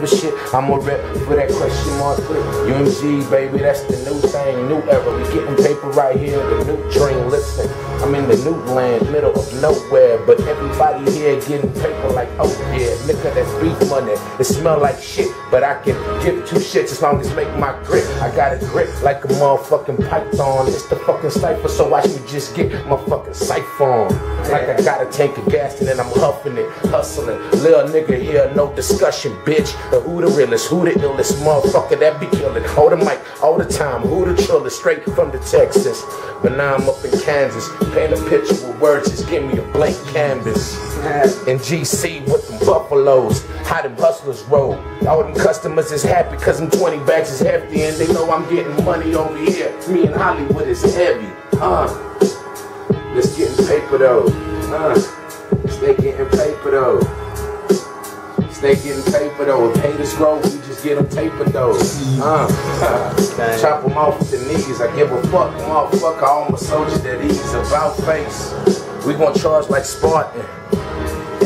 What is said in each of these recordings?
give a shit. I'm a rep for that question mark. UMG, baby, that's the new thing, new era. We getting paper right here, the new train Listen, I'm in the new land, middle of nowhere, but everybody here getting paper like, oh yeah, nigga, that's beef money. It smell like shit, but I can give two shits as long as make my grip. I got a grip like a motherfucking python. It's the fucking cipher, so watch me just get my fucking cipher on. Like I got a tank of gas and then I'm huffing it, hustling. Little nigga here, no discussion, bitch. The who the realest, who the illest motherfucker that be killing. Hold the mic all the time, who the trillest, straight from the Texas. But now I'm up in Kansas, paint a picture with words, just give me a blank canvas. In GC with them buffaloes, how them hustlers roll. All them customers is happy cause them 20 bags is hefty and they know I'm getting money over here. Me and Hollywood is heavy, huh? Let's get paper though, huh? Stay getting paper though. Stay getting paper though. If haters grow, we just get them taper though. Uh, chop them off with the knees. I give a fuck, motherfucker. All my soldiers that ease about face. We gon' charge like Spartan.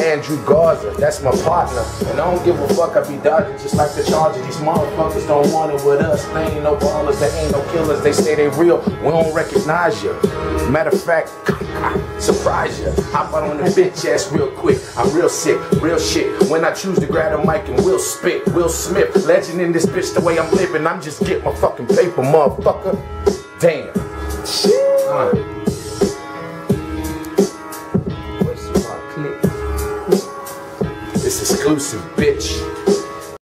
Andrew Garza, that's my partner. And I don't give a fuck, I be dodging just like the Charger. These motherfuckers don't want it with us. They ain't no ballers, they ain't no killers. They say they real, we don't recognize you. Matter of fact, surprise you. Hop out on the bitch ass real quick. I'm real sick, real shit. When I choose to grab a mic and Will spit, Will Smith, legend in this bitch the way I'm living. I'm just getting my fucking paper, motherfucker. Damn. Uh. It's exclusive, bitch.